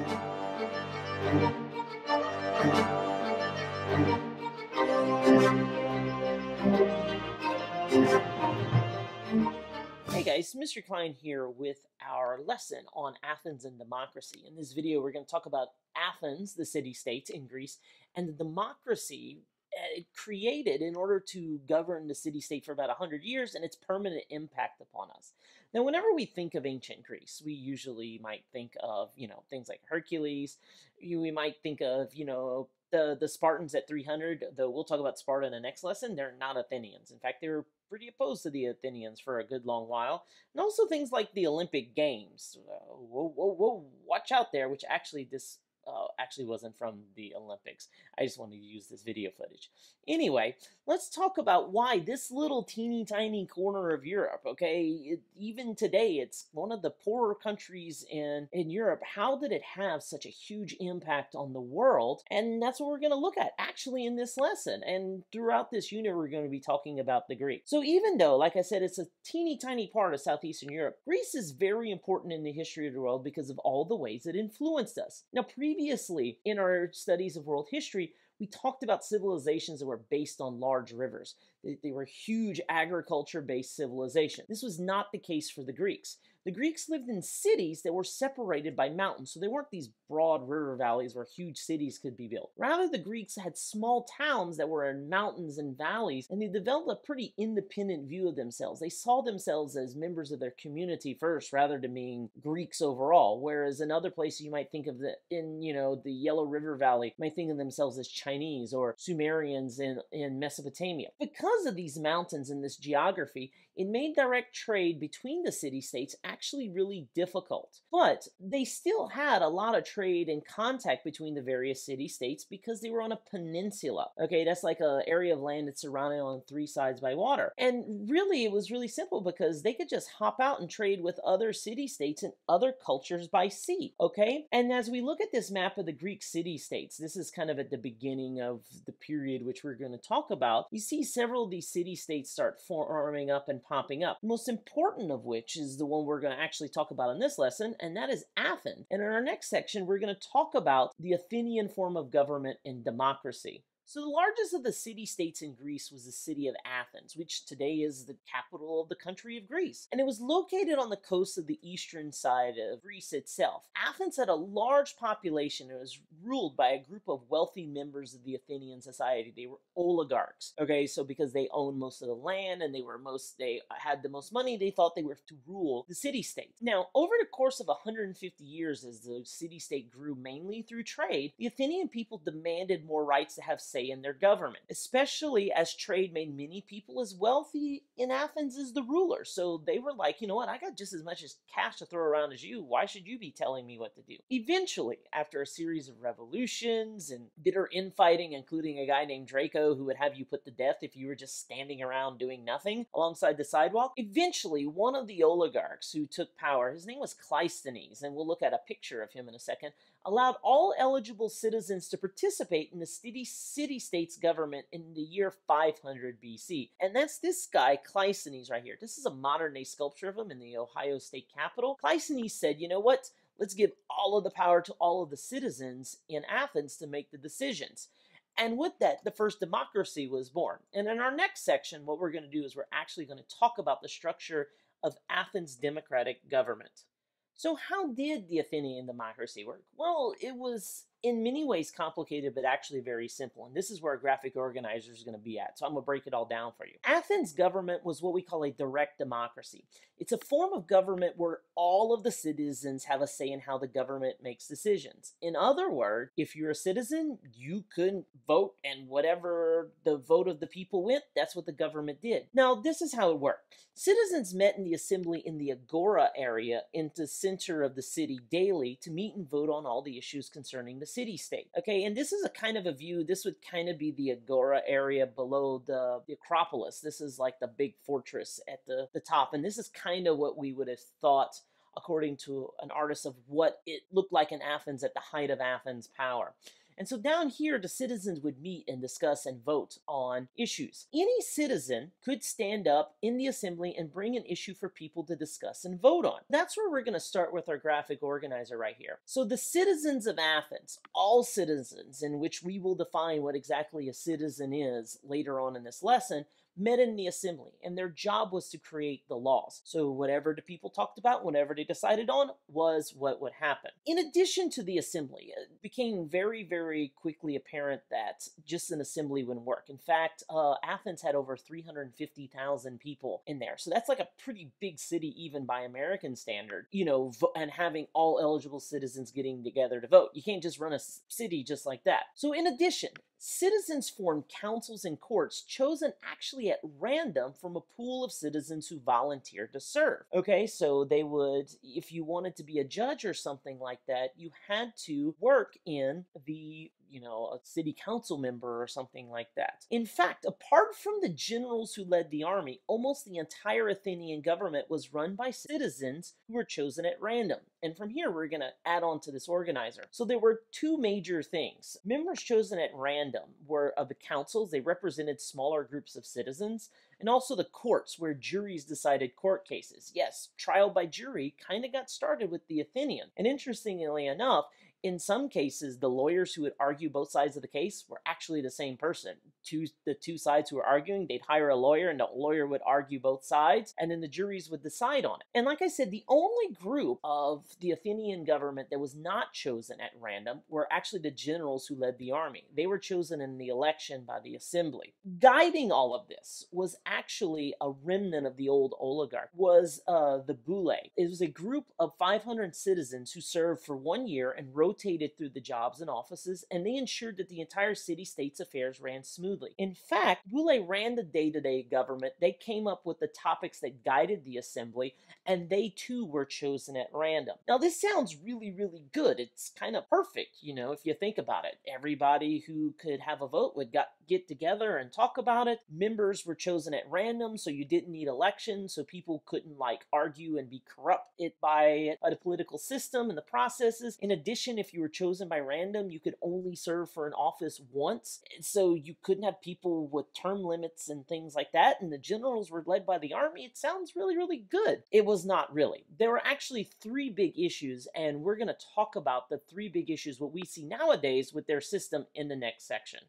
Hey guys, Mr. Klein here with our lesson on Athens and democracy. In this video, we're going to talk about Athens, the city-state in Greece, and the democracy created in order to govern the city-state for about 100 years and its permanent impact upon us. Now, whenever we think of ancient Greece, we usually might think of, you know, things like Hercules. We might think of, you know, the, the Spartans at 300, though we'll talk about Sparta in the next lesson. They're not Athenians. In fact, they were pretty opposed to the Athenians for a good long while. And also things like the Olympic Games. Uh, whoa, whoa, whoa, watch out there, which actually this actually wasn't from the Olympics. I just wanted to use this video footage. Anyway, let's talk about why this little teeny tiny corner of Europe, okay, it, even today, it's one of the poorer countries in, in Europe. How did it have such a huge impact on the world? And that's what we're going to look at actually in this lesson. And throughout this unit, we're going to be talking about the Greek. So even though, like I said, it's a teeny tiny part of Southeastern Europe, Greece is very important in the history of the world because of all the ways it influenced us. Now, previously in our studies of world history, we talked about civilizations that were based on large rivers. They, were huge agriculture-based civilization. This was not the case for the Greeks. The Greeks lived in cities that were separated by mountains, so they weren't these broad river valleys where huge cities could be built. Rather, the Greeks had small towns that were in mountains and valleys, and they developed a pretty independent view of themselves. They saw themselves as members of their community first, rather than being Greeks overall. Whereas in other places, you might think of the in you know the Yellow River Valley, might think of themselves as Chinese or Sumerians in in Mesopotamia. Because of these mountains and this geography, it made direct trade between the city-states actually really difficult. But they still had a lot of trade and contact between the various city-states because they were on a peninsula. Okay, that's like an area of land that's surrounded on three sides by water. And really, it was really simple because they could just hop out and trade with other city-states and other cultures by sea. Okay, and as we look at this map of the Greek city-states, this is kind of at the beginning of the period which we're going to talk about. You see several of these city-states start forming up and popping up. Most important of which is the one we're going to actually talk about in this lesson, and that is Athens. And in our next section, we're going to talk about the Athenian form of government and democracy. So the largest of the city-states in Greece was the city of Athens, which today is the capital of the country of Greece. And it was located on the coast of the eastern side of Greece itself. Athens had a large population and was ruled by a group of wealthy members of the Athenian society. They were oligarchs. Okay, so because they owned most of the land and they were most they had the most money, they thought they were to rule the city-state. Now, over the course of 150 years as the city-state grew mainly through trade, the Athenian people demanded more rights to have say say in their government, especially as trade made many people as wealthy in Athens as the ruler. So they were like, you know what, I got just as much as cash to throw around as you. Why should you be telling me what to do? Eventually, after a series of revolutions and bitter infighting, including a guy named Draco who would have you put to death if you were just standing around doing nothing alongside the sidewalk, eventually one of the oligarchs who took power, his name was Cleisthenes, and we'll look at a picture of him in a second, allowed all eligible citizens to participate in the city city-states government in the year 500 BC. And that's this guy, Cleisthenes, right here. This is a modern-day sculpture of him in the Ohio state capitol. Cleisthenes said, you know what? Let's give all of the power to all of the citizens in Athens to make the decisions. And with that, the first democracy was born. And in our next section, what we're going to do is we're actually going to talk about the structure of Athens' democratic government. So how did the Athenian democracy work? Well, it was in many ways complicated, but actually very simple. And this is where a graphic organizer is going to be at. So I'm going to break it all down for you. Athens government was what we call a direct democracy. It's a form of government where all of the citizens have a say in how the government makes decisions. In other words, if you're a citizen, you couldn't vote, and whatever the vote of the people went, that's what the government did. Now, this is how it worked. Citizens met in the assembly in the Agora area in the center of the city daily to meet and vote on all the issues concerning the city-state. Okay, and this is a kind of a view, this would kind of be the Agora area below the, the Acropolis. This is like the big fortress at the, the top, and this is kind of what we would have thought according to an artist of what it looked like in Athens at the height of Athens' power. And so down here, the citizens would meet and discuss and vote on issues. Any citizen could stand up in the assembly and bring an issue for people to discuss and vote on. That's where we're going to start with our graphic organizer right here. So the citizens of Athens, all citizens, in which we will define what exactly a citizen is later on in this lesson, met in the assembly, and their job was to create the laws. So whatever the people talked about, whatever they decided on, was what would happen. In addition to the assembly, it became very, very quickly apparent that just an assembly wouldn't work. In fact, uh, Athens had over 350,000 people in there. So that's like a pretty big city, even by American standard, you know, and having all eligible citizens getting together to vote. You can't just run a city just like that. So in addition, Citizens formed councils and courts chosen actually at random from a pool of citizens who volunteered to serve. Okay, so they would, if you wanted to be a judge or something like that, you had to work in the you know, a city council member or something like that. In fact, apart from the generals who led the army, almost the entire Athenian government was run by citizens who were chosen at random. And from here, we're going to add on to this organizer. So there were two major things. Members chosen at random were of the councils, they represented smaller groups of citizens, and also the courts, where juries decided court cases. Yes, trial by jury kind of got started with the Athenian. And interestingly enough, in some cases, the lawyers who would argue both sides of the case were actually the same person. Two, the two sides who were arguing, they'd hire a lawyer, and the lawyer would argue both sides, and then the juries would decide on it. And like I said, the only group of the Athenian government that was not chosen at random were actually the generals who led the army. They were chosen in the election by the assembly. Guiding all of this was actually a remnant of the old oligarch, was uh, the boule. It was a group of 500 citizens who served for one year and wrote rotated through the jobs and offices, and they ensured that the entire city state's affairs ran smoothly. In fact, Boule ran the day to day government. They came up with the topics that guided the assembly, and they too were chosen at random. Now, this sounds really, really good. It's kind of perfect, you know, if you think about it. Everybody who could have a vote would got, get together and talk about it. Members were chosen at random, so you didn't need elections, so people couldn't like argue and be corrupted by, by the political system and the processes. In addition, if you were chosen by random, you could only serve for an office once. So you couldn't have people with term limits and things like that. And the generals were led by the army. It sounds really, really good. It was not really. There were actually three big issues, and we're going to talk about the three big issues, what we see nowadays with their system in the next section.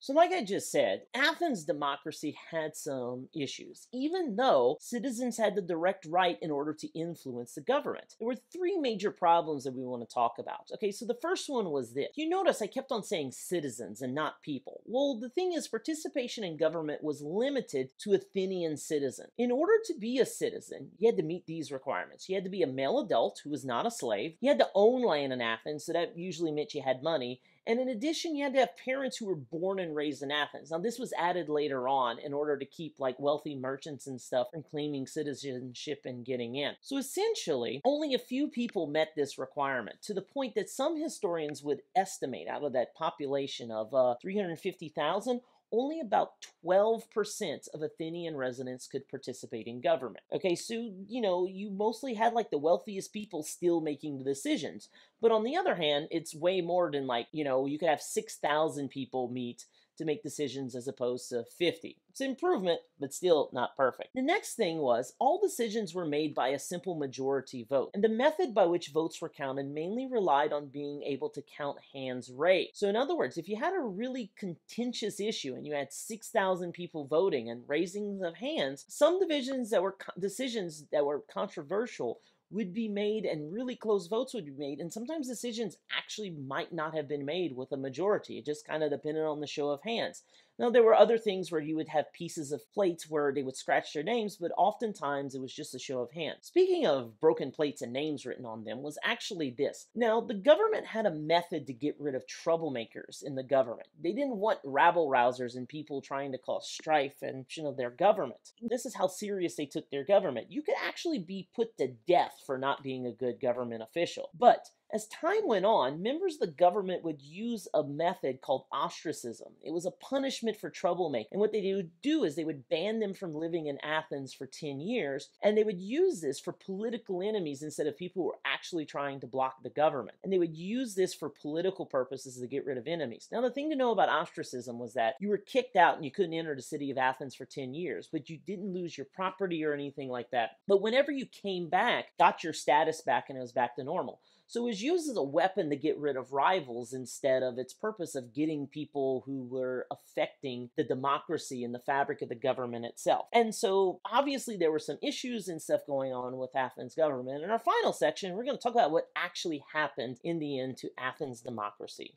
So, like I just said, Athens' democracy had some issues, even though citizens had the direct right in order to influence the government. There were three major problems that we want to talk about. Okay, so the first one was this. You notice I kept on saying citizens and not people. Well, the thing is, participation in government was limited to Athenian citizens. In order to be a citizen, you had to meet these requirements. You had to be a male adult who was not a slave, you had to own land in Athens, so that usually meant you had money, and in addition, you had to have parents who were born and raised in Athens. Now, this was added later on in order to keep like wealthy merchants and stuff from claiming citizenship and getting in. So essentially, only a few people met this requirement to the point that some historians would estimate out of that population of uh, 350,000, only about 12% of Athenian residents could participate in government. Okay, so, you know, you mostly had like the wealthiest people still making the decisions. But on the other hand, it's way more than like, you know, you could have 6,000 people meet to make decisions as opposed to 50. It's improvement, but still not perfect. The next thing was all decisions were made by a simple majority vote, and the method by which votes were counted mainly relied on being able to count hands raised. So, in other words, if you had a really contentious issue and you had 6,000 people voting and raising of hands, some divisions that were decisions that were controversial would be made and really close votes would be made. And sometimes decisions actually might not have been made with a majority. It just kind of depended on the show of hands. Now, there were other things where you would have pieces of plates where they would scratch their names, but oftentimes it was just a show of hands. Speaking of broken plates and names written on them, was actually this. Now, the government had a method to get rid of troublemakers in the government. They didn't want rabble rousers and people trying to cause strife and you know, their government. This is how serious they took their government. You could actually be put to death for not being a good government official. But As time went on, members of the government would use a method called ostracism. It was a punishment for troublemaking. And what they would do is they would ban them from living in Athens for 10 years, and they would use this for political enemies instead of people who were actually trying to block the government. And they would use this for political purposes to get rid of enemies. Now, the thing to know about ostracism was that you were kicked out and you couldn't enter the city of Athens for 10 years, but you didn't lose your property or anything like that. But whenever you came back, got your status back, and it was back to normal. So it was used as a weapon to get rid of rivals instead of its purpose of getting people who were affecting the democracy and the fabric of the government itself. And so obviously there were some issues and stuff going on with Athens government. In our final section, we're going to talk about what actually happened in the end to Athens democracy.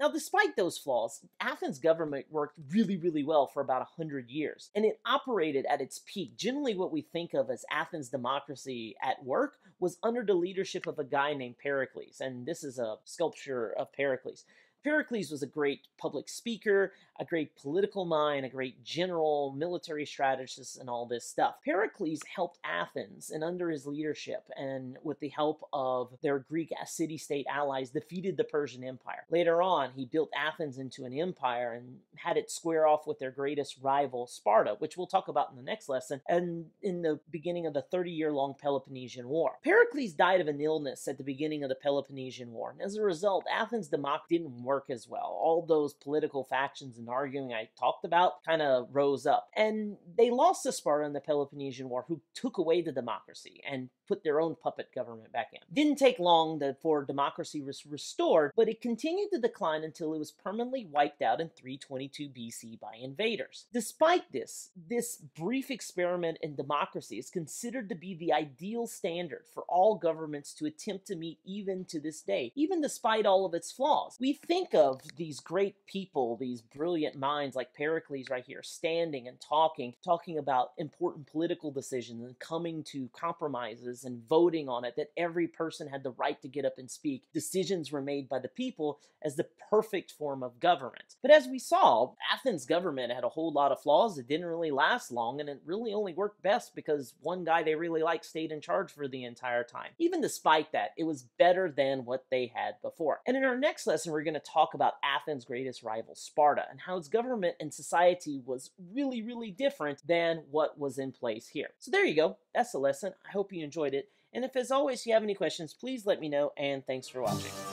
Now, despite those flaws, Athens' government worked really, really well for about 100 years, and it operated at its peak. Generally, what we think of as Athens' democracy at work was under the leadership of a guy named Pericles, and this is a sculpture of Pericles. Pericles was a great public speaker, a great political mind, a great general, military strategist, and all this stuff. Pericles helped Athens, and under his leadership and with the help of their Greek city state allies, defeated the Persian Empire. Later on, he built Athens into an empire and had it square off with their greatest rival, Sparta, which we'll talk about in the next lesson, and in the beginning of the 30 year long Peloponnesian War. Pericles died of an illness at the beginning of the Peloponnesian War, and as a result, Athens' democracy didn't work as well. All those political factions and arguing I talked about kind of rose up. And they lost to Sparta in the Peloponnesian War, who took away the democracy and put their own puppet government back in. Didn't take long for democracy was restored, but it continued to decline until it was permanently wiped out in 322 BC by invaders. Despite this, this brief experiment in democracy is considered to be the ideal standard for all governments to attempt to meet even to this day, even despite all of its flaws. We think of these great people, these brilliant minds like Pericles right here, standing and talking, talking about important political decisions and coming to compromises and voting on it, that every person had the right to get up and speak. Decisions were made by the people as the perfect form of government. But as we saw, Athens' government had a whole lot of flaws. It didn't really last long, and it really only worked best because one guy they really liked stayed in charge for the entire time. Even despite that, it was better than what they had before. And in our next lesson, we're going to talk about Athens' greatest rival, Sparta, and how its government and society was really, really different than what was in place here. So there you go. That's the lesson. I hope you enjoyed it. And if, as always, you have any questions, please let me know, and thanks for watching.